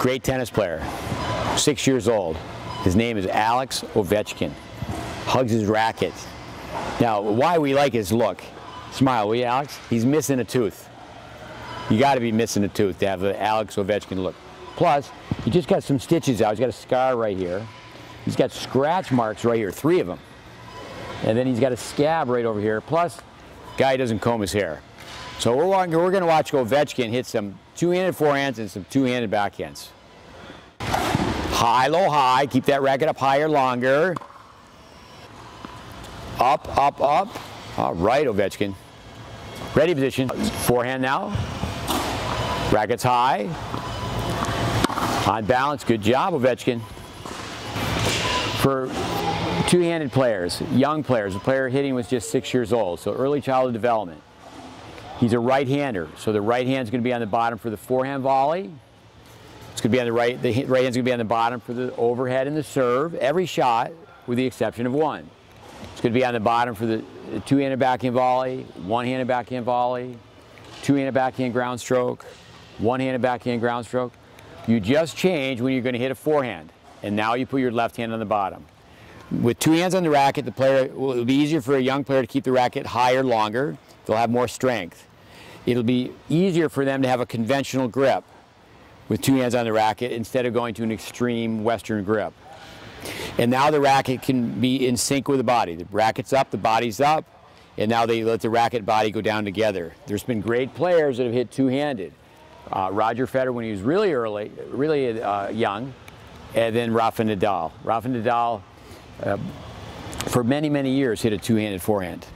Great tennis player, six years old. His name is Alex Ovechkin. Hugs his racket. Now, why we like his look. Smile, will you, Alex? He's missing a tooth. You got to be missing a tooth to have the Alex Ovechkin look. Plus, he just got some stitches out. He's got a scar right here. He's got scratch marks right here, three of them. And then he's got a scab right over here. Plus, guy doesn't comb his hair. So we're, we're going to watch Ovechkin hit some two-handed forehands and some two-handed backhands. High, low, high. Keep that racket up higher, longer. Up, up, up. All right, Ovechkin. Ready position. Forehand now. Rackets high. On balance. Good job, Ovechkin. For two-handed players, young players, a player hitting was just six years old, so early childhood development. He's a right-hander, so the right hand's going to be on the bottom for the forehand volley. It's going to be on the right. The right hand's going to be on the bottom for the overhead and the serve. Every shot, with the exception of one. It's going to be on the bottom for the two-handed backhand volley, one-handed backhand volley, two-handed backhand ground stroke, one-handed backhand ground stroke. You just change when you're going to hit a forehand, and now you put your left hand on the bottom. With two hands on the racket, the player will be easier for a young player to keep the racket higher longer. They'll have more strength. It'll be easier for them to have a conventional grip with two hands on the racket instead of going to an extreme Western grip. And now the racket can be in sync with the body. The racket's up, the body's up, and now they let the racket body go down together. There's been great players that have hit two-handed. Uh, Roger Federer when he was really early, really uh, young, and then Rafa Nadal. Rafa Nadal, uh, for many, many years, hit a two-handed forehand.